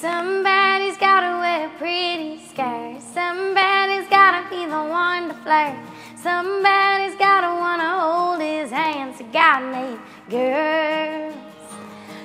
Somebody's gotta wear pretty skirts. Somebody's gotta be the one to flirt. Somebody's gotta wanna hold his hand. So God made girls.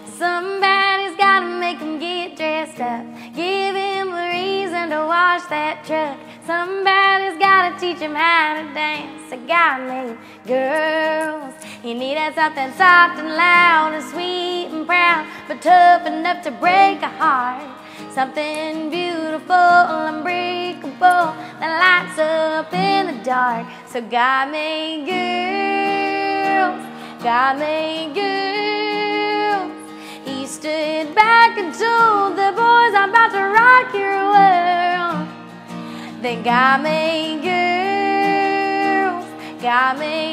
Somebody's gotta make him get dressed up. Give him a reason to wash that truck. Somebody's gotta teach him how to dance. So God made girls. He needed something soft and loud and sweet proud, but tough enough to break a heart. Something beautiful, unbreakable, that lights up in the dark. So God made girls, God made girls. He stood back and told the boys, I'm about to rock your world. Then God made girls, God made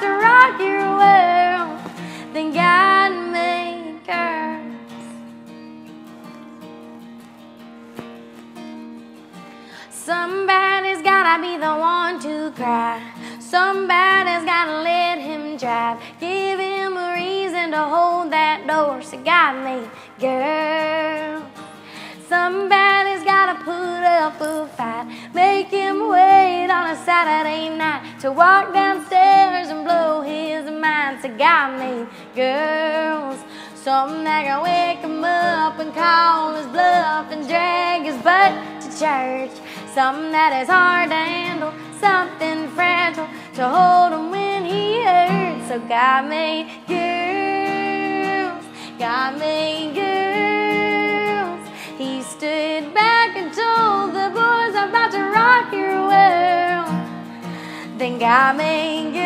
to rock your world. Then God made girls. Somebody's gotta be the one to cry. Somebody's gotta let him drive. Give him a reason to hold that door. So God made girls. Somebody's gotta put up a fight. Make him wait on a Saturday night to walk downstairs So God made girls. Something that can wake him up and call his bluff and drag his butt to church. Something that is hard to handle, something fragile to hold him when he hurts. So God made girls, God made girls. He stood back and told the boys, I'm about to rock your world. Then God made girls,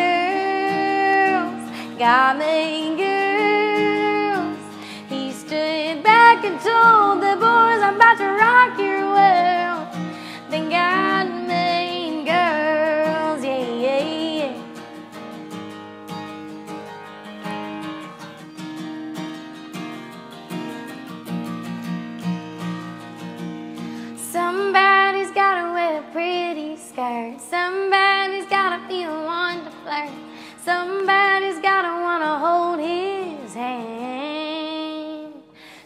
Made girls. He stood back and told the boys, I'm about to rock your world. Then God made girls, yeah, yeah, yeah. Somebody's gotta wear a pretty skirts. Somebody's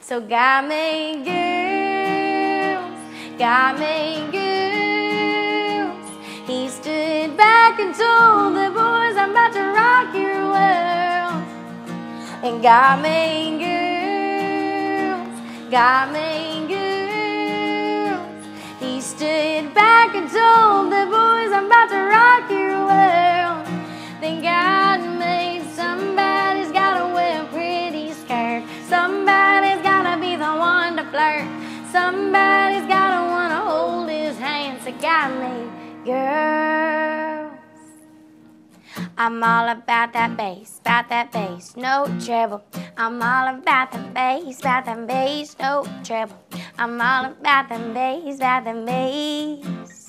So God made girls, God made girls. He stood back and told the boys, I'm about to rock your world. And God made girls, God made girls. He stood back and told the boys, I'm about to Somebody's gotta wanna hold his hand. So God made girls. I'm all about that bass, about that bass, no treble. I'm all about the bass, about the bass, no treble. I'm all about the bass, about the bass.